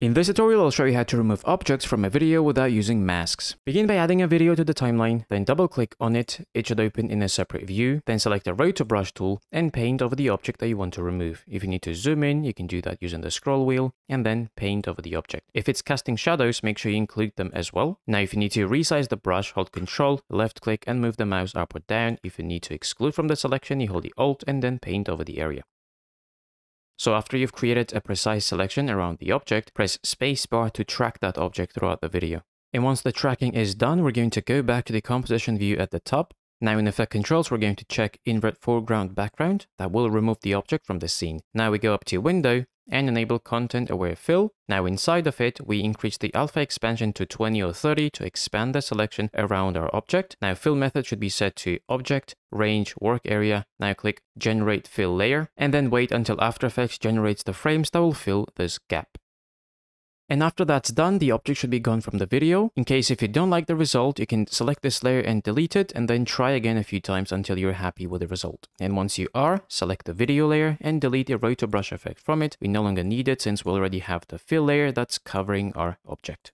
In this tutorial, I'll show you how to remove objects from a video without using masks. Begin by adding a video to the timeline, then double click on it. It should open in a separate view. Then select the Roto Brush tool and paint over the object that you want to remove. If you need to zoom in, you can do that using the scroll wheel and then paint over the object. If it's casting shadows, make sure you include them as well. Now, if you need to resize the brush, hold Control, left click and move the mouse up or down. If you need to exclude from the selection, you hold the Alt and then paint over the area. So after you've created a precise selection around the object, press spacebar to track that object throughout the video. And once the tracking is done, we're going to go back to the composition view at the top. Now in Effect Controls, we're going to check Invert Foreground Background. That will remove the object from the scene. Now we go up to Window, and enable content aware fill. Now inside of it, we increase the alpha expansion to 20 or 30 to expand the selection around our object. Now fill method should be set to object, range, work area. Now click generate fill layer and then wait until After Effects generates the frames that will fill this gap. And after that's done, the object should be gone from the video. In case if you don't like the result, you can select this layer and delete it and then try again a few times until you're happy with the result. And once you are, select the video layer and delete the roto brush effect from it. We no longer need it since we already have the fill layer that's covering our object.